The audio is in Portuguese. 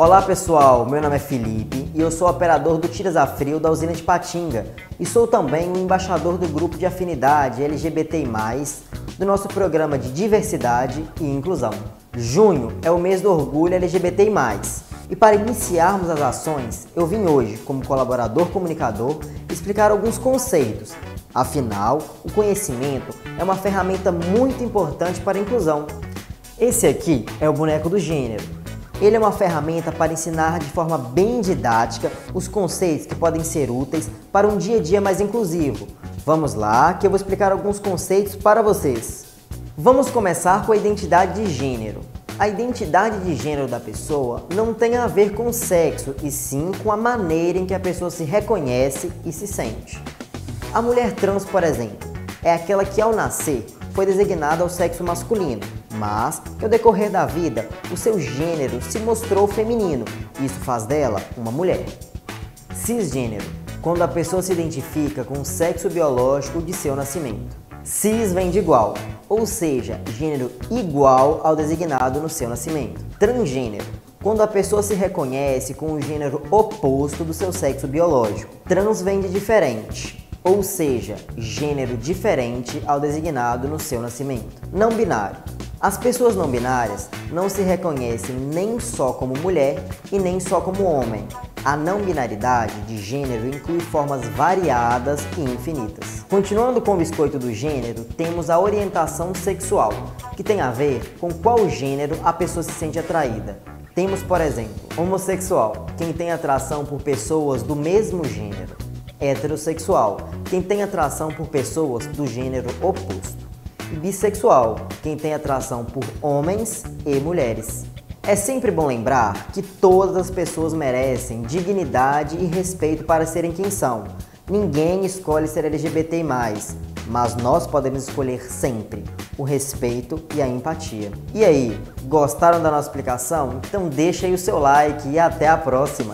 Olá pessoal, meu nome é Felipe e eu sou operador do Tiras a Frio da usina de Patinga e sou também o embaixador do grupo de afinidade LGBTI+, do nosso programa de diversidade e inclusão. Junho é o mês do orgulho LGBTI+, e para iniciarmos as ações, eu vim hoje, como colaborador comunicador, explicar alguns conceitos. Afinal, o conhecimento é uma ferramenta muito importante para a inclusão. Esse aqui é o boneco do gênero ele é uma ferramenta para ensinar de forma bem didática os conceitos que podem ser úteis para um dia a dia mais inclusivo. Vamos lá, que eu vou explicar alguns conceitos para vocês. Vamos começar com a identidade de gênero. A identidade de gênero da pessoa não tem a ver com o sexo, e sim com a maneira em que a pessoa se reconhece e se sente. A mulher trans, por exemplo, é aquela que ao nascer foi designada ao sexo masculino, mas que ao decorrer da vida o seu gênero se mostrou feminino. Isso faz dela uma mulher. Cisgênero, quando a pessoa se identifica com o sexo biológico de seu nascimento. Cis vem de igual, ou seja, gênero igual ao designado no seu nascimento. Transgênero, quando a pessoa se reconhece com o gênero oposto do seu sexo biológico. Trans vem de diferente, ou seja, gênero diferente ao designado no seu nascimento. Não binário, as pessoas não binárias não se reconhecem nem só como mulher e nem só como homem. A não binaridade de gênero inclui formas variadas e infinitas. Continuando com o biscoito do gênero, temos a orientação sexual, que tem a ver com qual gênero a pessoa se sente atraída. Temos, por exemplo, homossexual, quem tem atração por pessoas do mesmo gênero. Heterossexual, quem tem atração por pessoas do gênero oposto bissexual, quem tem atração por homens e mulheres. É sempre bom lembrar que todas as pessoas merecem dignidade e respeito para serem quem são. Ninguém escolhe ser LGBT+, mas nós podemos escolher sempre o respeito e a empatia. E aí, gostaram da nossa explicação? Então deixa aí o seu like e até a próxima!